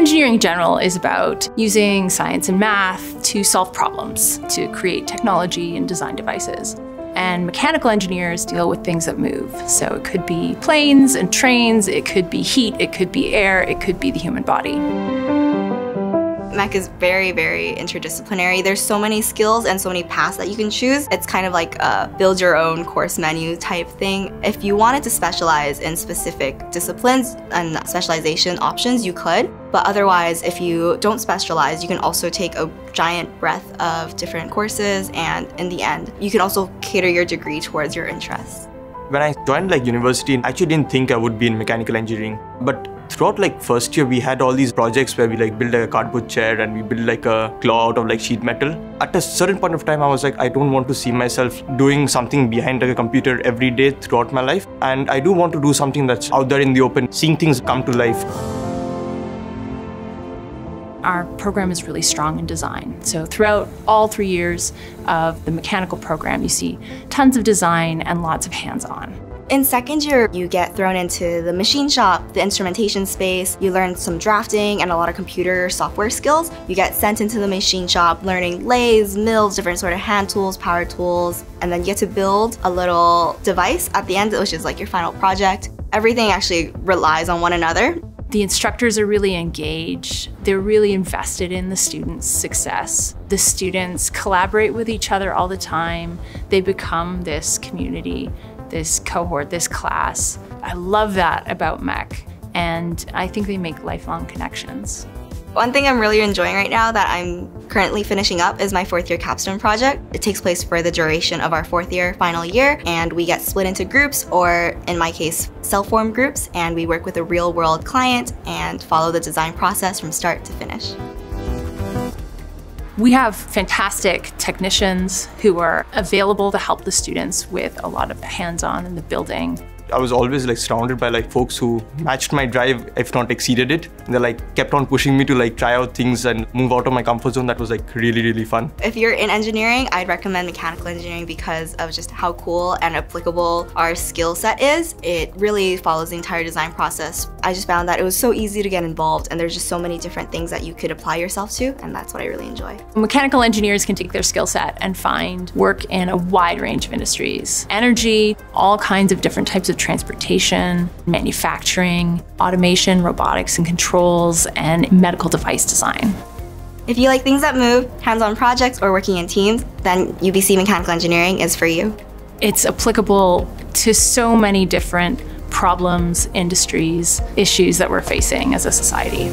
Engineering in general is about using science and math to solve problems, to create technology and design devices. And mechanical engineers deal with things that move. So it could be planes and trains, it could be heat, it could be air, it could be the human body. MECH is very, very interdisciplinary. There's so many skills and so many paths that you can choose. It's kind of like a build your own course menu type thing. If you wanted to specialize in specific disciplines and specialization options, you could. But otherwise, if you don't specialize, you can also take a giant breadth of different courses and in the end, you can also cater your degree towards your interests. When I joined like university, I actually didn't think I would be in mechanical engineering. But throughout like first year, we had all these projects where we like build a cardboard chair and we build like a claw out of like sheet metal. At a certain point of time, I was like, I don't want to see myself doing something behind like a computer every day throughout my life. And I do want to do something that's out there in the open, seeing things come to life. Our program is really strong in design. So throughout all three years of the mechanical program, you see tons of design and lots of hands-on. In second year, you get thrown into the machine shop, the instrumentation space, you learn some drafting and a lot of computer software skills. You get sent into the machine shop learning lathes, mills, different sort of hand tools, power tools, and then you get to build a little device at the end, which is like your final project. Everything actually relies on one another. The instructors are really engaged. They're really invested in the students' success. The students collaborate with each other all the time. They become this community, this cohort, this class. I love that about MECH, and I think they make lifelong connections. One thing I'm really enjoying right now that I'm currently finishing up is my fourth year capstone project. It takes place for the duration of our fourth year final year and we get split into groups or in my case self form groups and we work with a real world client and follow the design process from start to finish. We have fantastic technicians who are available to help the students with a lot of hands-on in the building. I was always like surrounded by like folks who matched my drive, if not exceeded it. And they like kept on pushing me to like try out things and move out of my comfort zone. That was like really, really fun. If you're in engineering, I'd recommend mechanical engineering because of just how cool and applicable our skill set is. It really follows the entire design process. I just found that it was so easy to get involved and there's just so many different things that you could apply yourself to and that's what I really enjoy. Mechanical engineers can take their skill set and find work in a wide range of industries. Energy, all kinds of different types of transportation, manufacturing, automation, robotics and controls, and medical device design. If you like things that move, hands-on projects, or working in teams, then UBC Mechanical Engineering is for you. It's applicable to so many different problems, industries, issues that we're facing as a society.